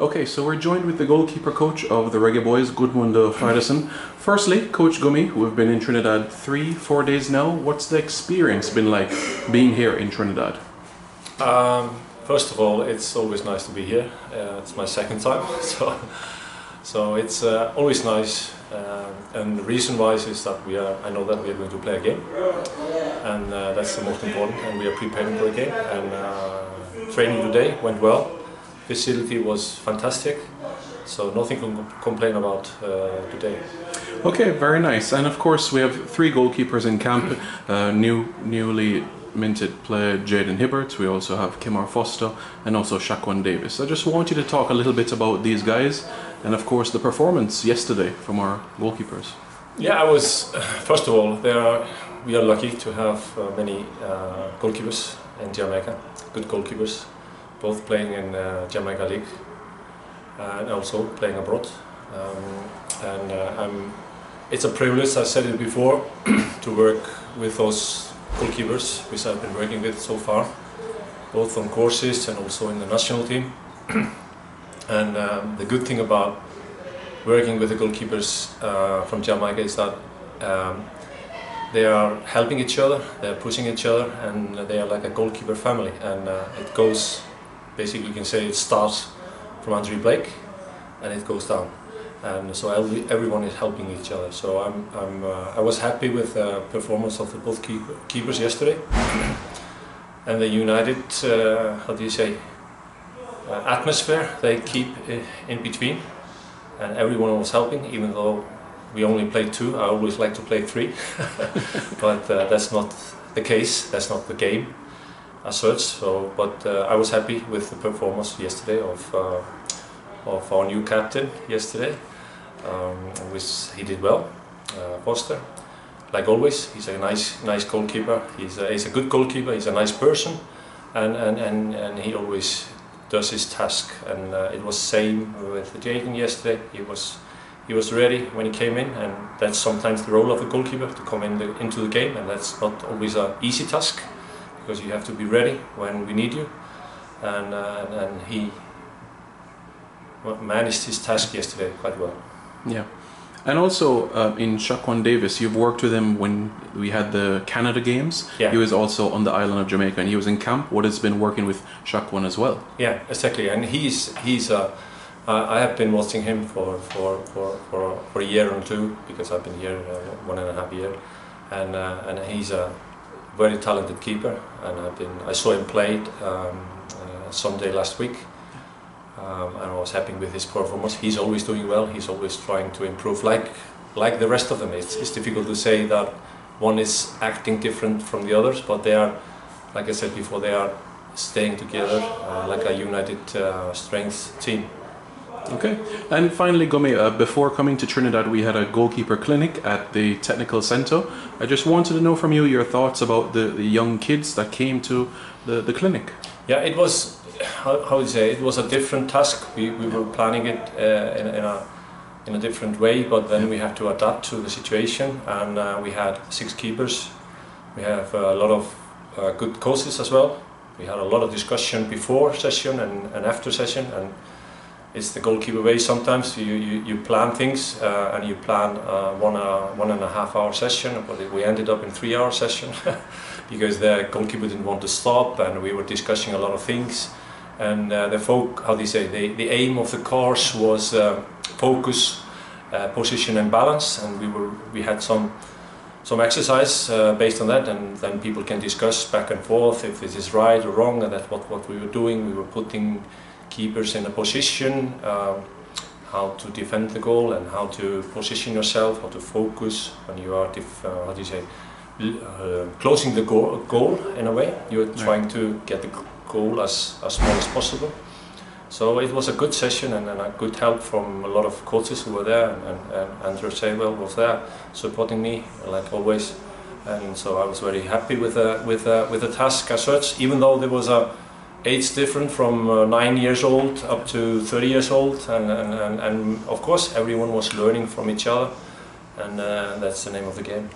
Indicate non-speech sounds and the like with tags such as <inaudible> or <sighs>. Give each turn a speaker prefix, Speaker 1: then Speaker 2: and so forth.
Speaker 1: Okay, so we're joined with the goalkeeper coach of the Reggae Boyz, Guðmundur Hreiðarsson. Firstly, Coach Gummy, we've been in Trinidad three, four days now. What's the experience been like being here in Trinidad?
Speaker 2: Um, first of all, it's always nice to be here. Uh, it's my second time, <laughs> so so it's uh, always nice. Uh, and the reason why is that we are. I know that we are going to play a game, and uh, that's the most important. And we are preparing for a game. And uh, training today went well. Facility was fantastic. So nothing to complain about uh, today.
Speaker 1: Okay, very nice. And of course, we have three goalkeepers in camp. Uh, new, newly minted player Jaden Hibbert. We also have Kimar Foster and also Shaquan Davis. I just want you to talk a little bit about these guys and, of course, the performance yesterday from our goalkeepers.
Speaker 2: Yeah, I was. <sighs> First of all, there are, we are lucky to have uh, many uh, goalkeepers in Jamaica, good goalkeepers, both playing in uh, Jamaica League and also playing abroad. Um, and uh, I'm, it's a privilege, I said it before, <clears throat> to work with those goalkeepers which I've been working with so far, both on courses and also in the national team. <clears throat> and um, the good thing about working with the goalkeepers uh, from Jamaica is that um, they are helping each other, they are pushing each other, and they are like a goalkeeper family. And uh, it goes, basically, you can say it starts from Andrew Blake and it goes down. And so everyone is helping each other. So I'm, I'm, uh, I was happy with the performance of the both keeper, keepers yesterday. and the united, uh, how do you say, uh, atmosphere they keep in between. And everyone was helping, even though we only played two. I always like to play three, <laughs> but uh, that's not the case. That's not the game as such. So, but uh, I was happy with the performance yesterday of uh, of our new captain yesterday, um, which he did well, uh, Foster. Like always, he's a nice nice goalkeeper. He's a, he's a good goalkeeper. He's a nice person, and and and, and he always does his task. And uh, it was same with Jaden yesterday. He was he was ready when he came in, and that's sometimes the role of a goalkeeper to come in the, into the game, and that's not always an easy task because you have to be ready when we need you. And uh, and he managed his task yesterday quite well.
Speaker 1: Yeah. And also uh, in Shaquan Davis, you've worked with him when we had the Canada Games.
Speaker 2: Yeah.
Speaker 1: He was also on the island of Jamaica, and he was in camp. What has been working with Shaquan as well?
Speaker 2: Yeah, exactly. And he's he's. Uh, uh, I have been watching him for for, for, for, for a year or two because I've been here uh, one and a half year, and uh, and he's a very talented keeper. And I've been I saw him play um, uh, Sunday last week um, and I was happy with his performance. He's always doing well. He's always trying to improve, like like the rest of them. It's, it's difficult to say that one is acting different from the others, but they are, like I said before, they are staying together uh, like a united uh, strength team.
Speaker 1: Okay, and finally, Gummy, uh, before coming to Trinidad, we had a goalkeeper clinic at the Technical Centre. I just wanted to know from you your thoughts about the, the young kids that came to the, the clinic.
Speaker 2: Yeah, it was how, how would you say it was a different task. We, we were planning it uh, in, in, a in a different way, but then we had to adapt to the situation. And uh, we had six keepers. We have a lot of uh, good coaches as well. We had a lot of discussion before session and, and after session, and it's the goalkeeper way. Sometimes you, you, you plan things uh, and you plan uh, one uh, one and a half hour session, but we ended up in three hour session <laughs> because the goalkeeper didn't want to stop, and we were discussing a lot of things and uh, the folk, how do you say, the, the aim of the course was uh, focus, uh, position and balance, and we were we had some some exercise uh, based on that, and then people can discuss back and forth if this is right or wrong, and that's what, what we were doing. We were putting keepers in a position, um, how to defend the goal, and how to position yourself, how to focus when you are, def- uh, how do you say, uh, closing the goal, goal in a way. You're trying right. to get the goal as, as small as possible. So it was a good session and, and a good help from a lot of coaches who were there and, and, and Andrew Saywell was there supporting me like always and so I was very happy with the, with the, with the task as such even though there was a age different from uh, 9 years old up to 30 years old and, and, and, and of course everyone was learning from each other and uh, that's the name of the game.